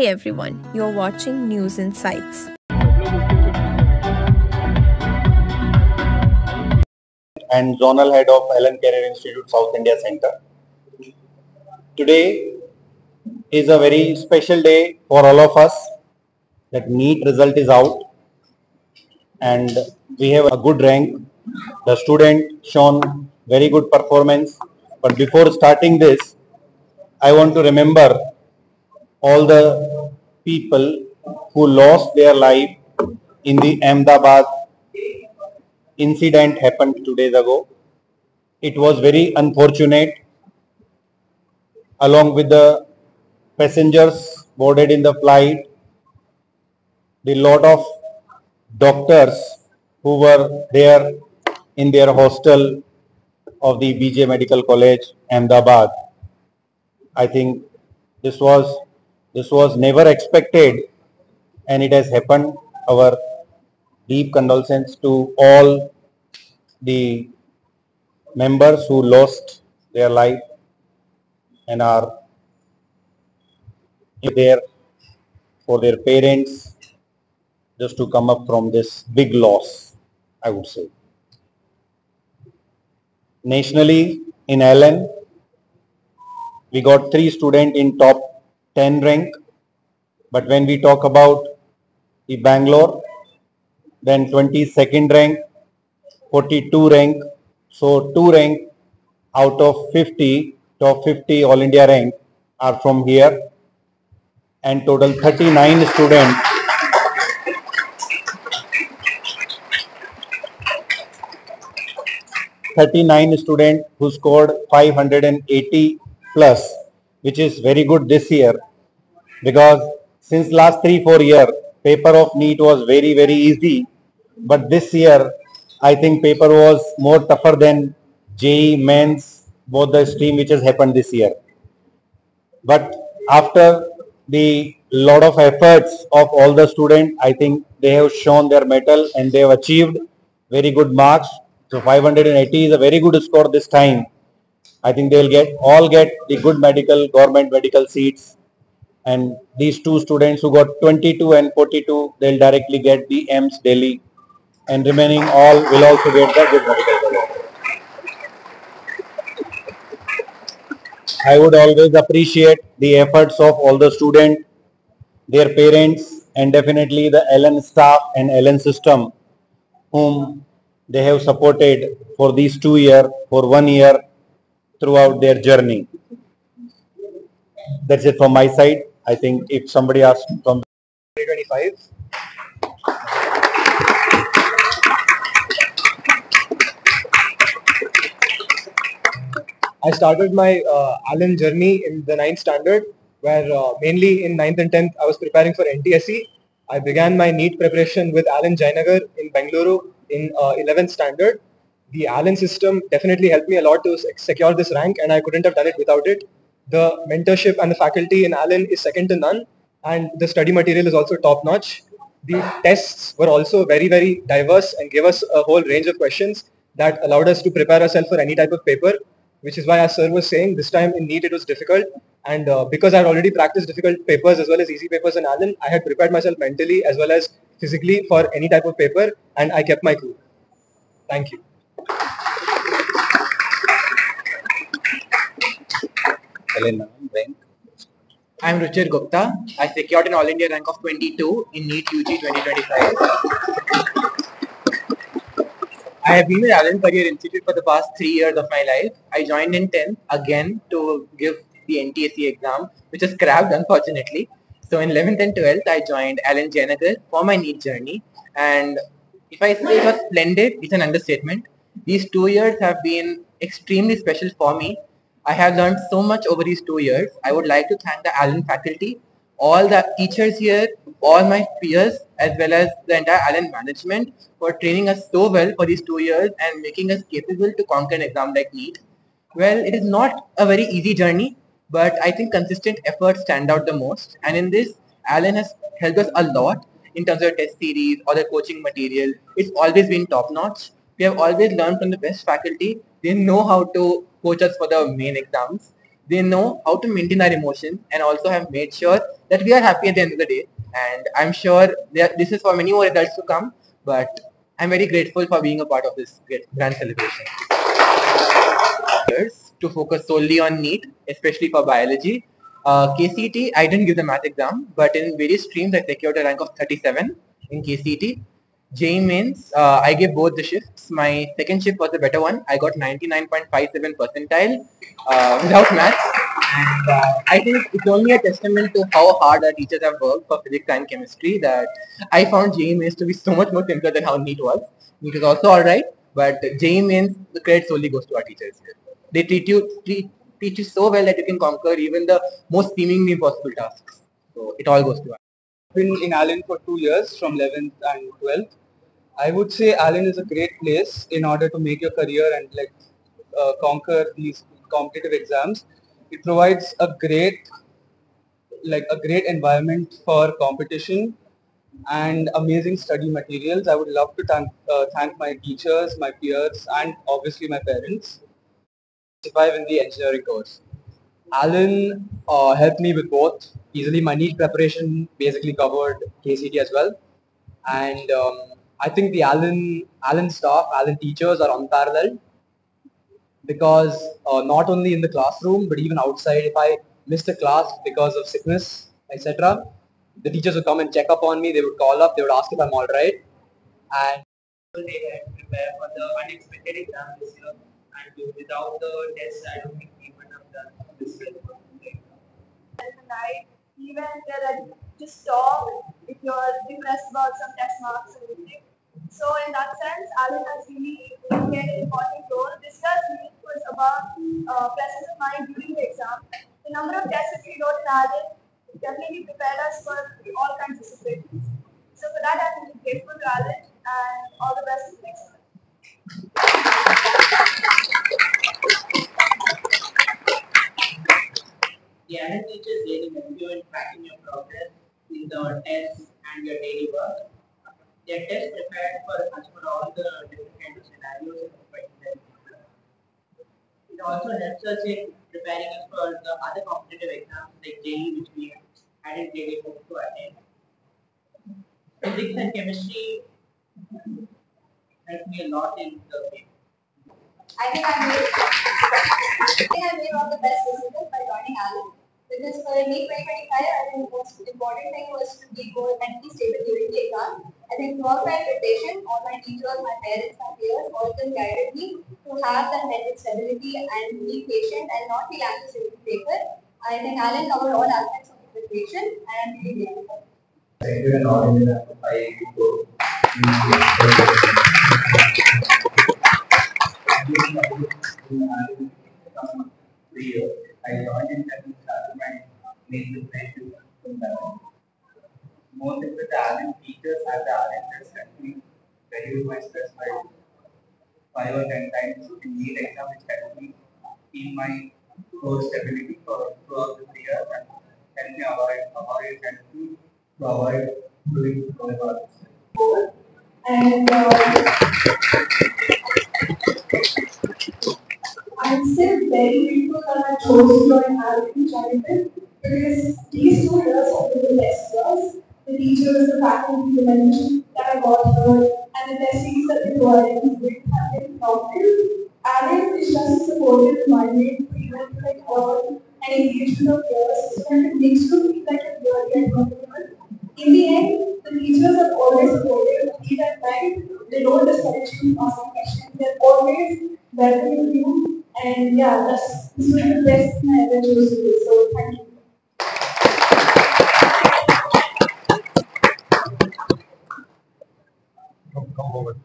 Hey everyone, you're watching News Insights. and Zonal Head of Allen Career Institute South India Center. Today is a very special day for all of us that NEET result is out and we have a good rank. The student shown very good performance. But before starting this, I want to remember all the people who lost their life in the Ahmedabad incident happened two days ago. It was very unfortunate. Along with the passengers boarded in the flight, the lot of doctors who were there in their hostel of the BJ Medical College, Ahmedabad. I think this was this was never expected and it has happened. Our deep condolences to all the members who lost their life and are there for their parents just to come up from this big loss, I would say. Nationally, in Allen, we got three students in top 10 rank. But when we talk about the Bangalore, then 22nd rank, 42 rank. So two rank out of 50, top 50 All India rank are from here and total 39 students Thirty-nine students who scored 580 plus, which is very good this year because since last three four year paper of NEET was very very easy, but this year I think paper was more tougher than JEE mains both the stream which has happened this year. But after the lot of efforts of all the students, I think they have shown their mettle and they have achieved very good marks. So 580 is a very good score this time. I think they will get all get the good medical government medical seats. And these two students who got 22 and 42 they'll directly get the AIIMS Delhi. And remaining all will also get the good medical. I would always appreciate the efforts of all the students, their parents and definitely the Allen staff and Allen system whom they have supported for these two years, for one year throughout their journey. That's it from my side. I think if somebody asks from 2025. I started my uh, Allen journey in the ninth standard, where uh, mainly in ninth and tenth I was preparing for NTSE. I began my NEET preparation with Allen Jayanagar in Bengaluru in uh, 11th standard. The Allen system definitely helped me a lot to secure this rank, and I couldn't have done it without it. The mentorship and the faculty in Allen is second to none, and the study material is also top notch. The tests were also very, very diverse and gave us a whole range of questions that allowed us to prepare ourselves for any type of paper, which is why, as sir was saying, this time in NEET it was difficult. And uh, because I had already practiced difficult papers as well as easy papers in Allen, I had prepared myself mentally as well as physically for any type of paper, and I kept my cool. Thank you. Rank. I'm Ruchir Gupta. I secured an All India rank of 22 in NEET UG 2025. I have been with Allen Career Institute for the past three years of my life. I joined in 10th again to give the NTSE exam, which was scrapped unfortunately. So in 11th and 12th, I joined Allen Jayanagar for my NEET journey. And if I say it was splendid, it's an understatement. These two years have been extremely special for me. I have learned so much over these two years. I would like to thank the Allen faculty, all the teachers here, all my peers, as well as the entire Allen management for training us so well for these two years and making us capable to conquer an exam like NEET. Well, it is not a very easy journey, but I think consistent efforts stand out the most. And in this, Allen has helped us a lot in terms of test series or the coaching material. It's always been top notch. We have always learned from the best faculty. They know how to coach us for the main exams. they know how to maintain our emotions and also have made sure that we are happy at the end of the day. And I'm sure there, this is for many more results to come, but I'm very grateful for being a part of this grand celebration. To focus solely on NEET, especially for biology. Uh, KCET, I didn't give the math exam, but in various streams, I secured a rank of 37 in KCET. JEE mains, uh, I gave both the shifts. My second shift was the better one. I got 99.57 percentile uh, without maths. And uh, I think it's only a testament to how hard our teachers have worked for physics and chemistry that I found JEE mains to be so much more simpler than how NEET was. NEET is also alright, but JEE mains, the credit solely goes to our teachers. They treat you, treat, teach you so well that you can conquer even the most seemingly impossible tasks. So it all goes to us. Been in Allen for two years from 11th and 12th. I would say Allen is a great place in order to make your career and like uh, conquer these competitive exams. It provides a great like a great environment for competition and amazing study materials. I would love to thank, uh, thank my teachers, my peers, and obviously my parents. Survive in the engineering course. Allen uh, helped me with both. Easily, my NEET preparation basically covered KCET as well, and um, I think the Alan, Allen staff, Allen teachers are unparalleled because uh, not only in the classroom but even outside, if I missed a class because of sickness, etc., the teachers would come and check up on me. They would call up. They would ask if I'm all right, and they had prepare for the unexpected exam this year, and without the test, I don't think we would have done. Night, even they're just talk if you're depressed about some test marks or anything. So in that sense, Allen has really played an important role. This year's NEET was about uh, presence of mind during the exam. The number of tests that we wrote in Allen definitely prepared us for all kinds of situations. So for that, I'm really grateful to Allen and all the best for next time. The Allen teachers really help you in tracking your progress in the tests and your daily work their test prepared for us for all the different kinds of scenarios. It also helps us in preparing us for the other competitive exams like JEE, which we hadn't really hoped to attend. Physics and chemistry helped me a lot in the game. I think I made, I think I made one of the best decisions by joining Allen. Because for NEET 2025, I think the most important thing was to be good mentally stable during the exam. I think throughout my preparation, all my teachers, my parents, my peers, all of them guided me to have that mental stability and be patient and not be anxious in the paper. I think Allen covered all aspects of the preparation and I'm really grateful. Second all in the go. I joined in that started my main preparation from that. Most of the Allen teachers at the Allen test actually reduce my stress by five or ten times in NEET exam, which helped me in my core stability for throughout the three years and help me avoid avoid help me to avoid doing whatever. And uh, I'm still very grateful that I chose to join Allen Jonathan because these two years have been the best years. The teachers, the faculty, the mentorship that I got here, and the testings that they provided have been phenomenal. Allen is just environment for you to like learn and engage with your peers so that it makes you feel like you're really uncomfortable. In the end, the teachers are always supportive, be that right, they don't discourage you from asking questions, they're always welcoming you, and yeah, that's this was the best thing I ever chose to do, so thank you. Over.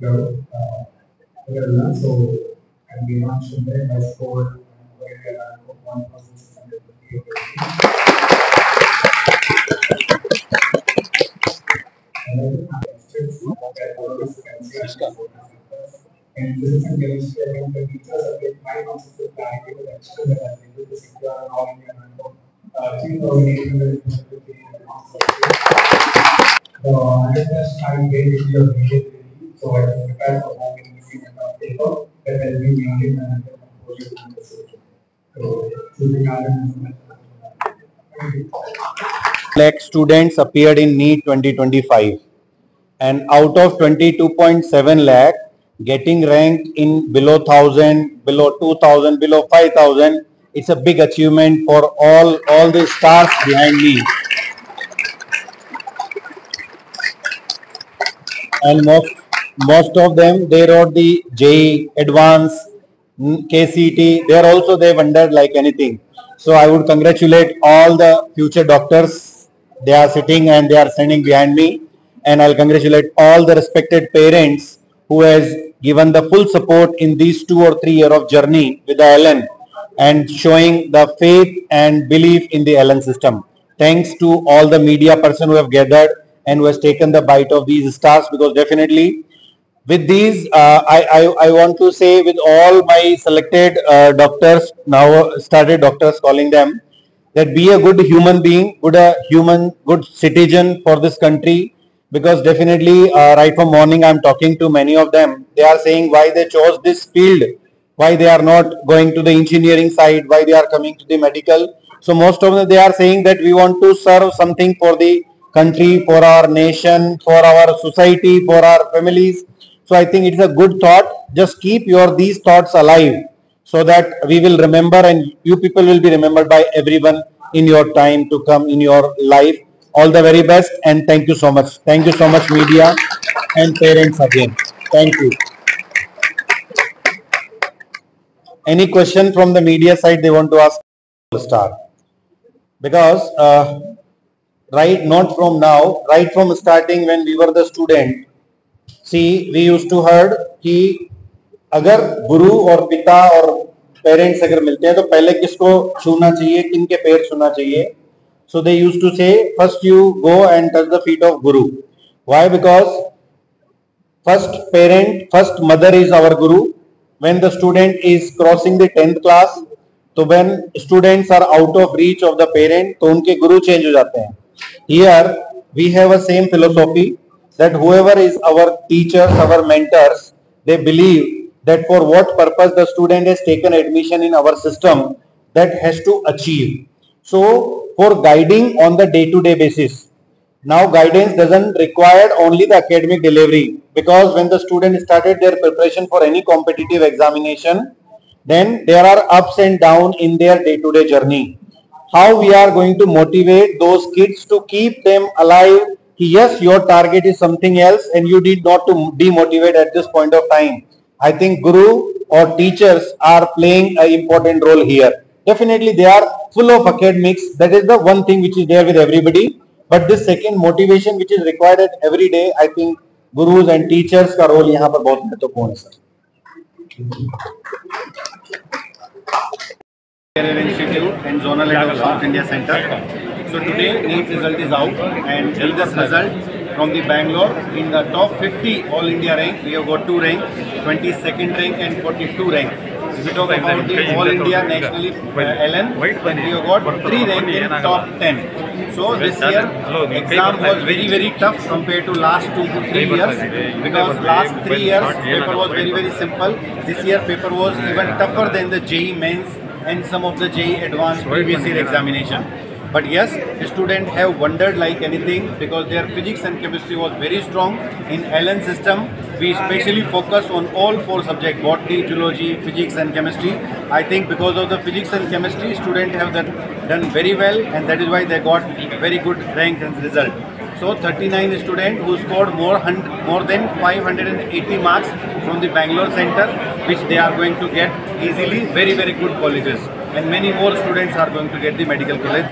Hello, uh. So, I'm Viman Shinde. I scored 1,658. And physics and chemistry, I think the teachers have been my concept of with 3,850 The undertest I gave it to so I can prepare for home in easy and paper that has been maintained and composed in the system. So, choosing Allen lakh students appeared in NEET 2025 and out of 22.7 lakh getting ranked in below 1000 below 2000 below 5000 it's a big achievement for all all the stars behind me. And most most of them they wrote the JEE advance mm, KCET they are also they wondered like anything. So I would congratulate all the future doctors. They are sitting and they are standing behind me. And I'll congratulate all the respected parents who has given the full support in these two or three year of journey with the Allen and showing the faith and belief in the Allen system. Thanks to all the media person who have gathered and who has taken the bite of these stars because definitely with these uh, I, I, I want to say with all my selected uh, doctors now started doctors calling them that be a good human being good a human good citizen for this country because definitely uh, right from morning i'm talking to many of them they are saying why they chose this field why they are not going to the engineering side why they are coming to the medical so most of them they are saying that we want to serve something for the country for our nation for our society for our families so I think it's a good thought. Just keep your these thoughts alive so that we will remember and you people will be remembered by everyone in your time to come in your life. All the very best and thank you so much. Thank you so much media and parents again. Thank you. Any question from the media side they want to ask? Start. Because uh, right, not from now, right from starting when we were the student, see we used to heard कि अगर गुरु और पिता और parents अगर मिलते हैं तो पहले किसको छूना चाहिए किनके पैर छूना चाहिए so they used to say first you go and touch the feet of guru why because first parent first mother is our guru when the student is crossing the 10th class तो when students are out of reach of the parent तो उनके गुरु change हो जाते हैं here we have a same philosophy that whoever is our teachers, our mentors, they believe that for what purpose the student has taken admission in our system, that has to achieve. So, for guiding on the day-to-day basis, now guidance doesn't require only the academic delivery because when the student started their preparation for any competitive examination, then there are ups and downs in their day-to-day -day journey. How we are going to motivate those kids to keep them alive yes, your target is something else and you need not to demotivate at this point of time. I think guru or teachers are playing an important role here. Definitely they are full of academics. That is the one thing which is there with everybody. But this second motivation which is required at every day, I think gurus and teachers का role यहाँ पर बहुत महत्वपूर्ण है sir. Institute and Zonal Head of South India Center. So today NEET result is out and in this result from the Bangalore in the top 50 all India rank we have got two rank 22nd rank and 42 rank. If we talk about the all India nationally uh, LN then we have got three rank in top 10. So this year exam was very very tough compared to last two to three years because last three years paper was very very simple. This year paper was even tougher than the JEE mains and some of the JEE advanced previous year examination. But yes, students have wondered like anything because their physics and chemistry was very strong. In Allen system, we especially focus on all four subjects, botany, zoology, physics and chemistry. I think because of the physics and chemistry, students have done, done very well and that is why they got very good rank and result. So 39 students who scored more, more than 580 marks from the Bangalore center, which they are going to get easily very, very good colleges. And many more students are going to get the medical college.